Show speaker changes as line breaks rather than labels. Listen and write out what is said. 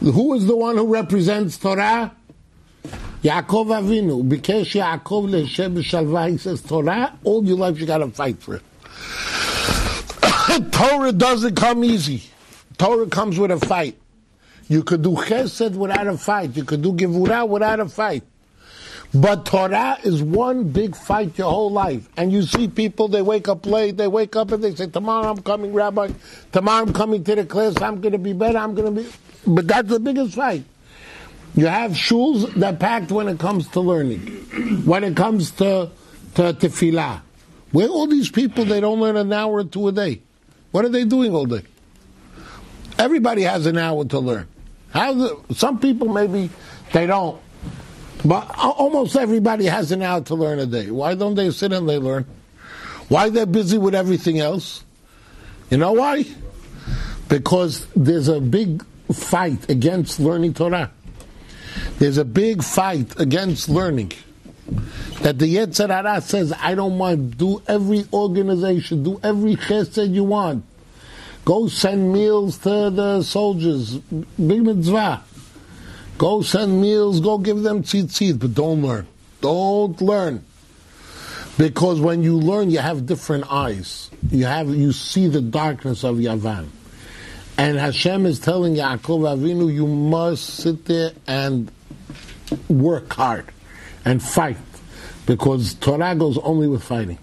Who is the one who represents Torah? Yaakov Avinu. Bikesh Yaakov leishev b'shalva. He says, Torah, all your life you got to fight for it. Torah doesn't come easy. Torah comes with a fight. You could do chesed without a fight. You could do gevurah without a fight. But Torah is one big fight your whole life. And you see people, they wake up late, they wake up and they say, tomorrow I'm coming, Rabbi, tomorrow I'm coming to the class, I'm going to be better, I'm going to be... But that's the biggest fight. You have shuls that packed when it comes to learning, when it comes to, to tefillah. Where all these people, they don't learn an hour or two a day. What are they doing all day? Everybody has an hour to learn. How some people maybe they don't. But almost everybody has an hour to learn a day. Why don't they sit and they learn? Why they're busy with everything else? You know why? Because there's a big fight against learning Torah. There's a big fight against learning. That the Yetzer Hara says, I don't want, do every organization, do every chesed you want. Go send meals to the soldiers, big mitzvah. Go send meals, go give them tzitzit, but don't learn. Don't learn. Because when you learn, you have different eyes. You have, you see the darkness of Yavan. And Hashem is telling Yaakov Avinu, you must sit there and work hard and fight. Because Torah goes only with fighting.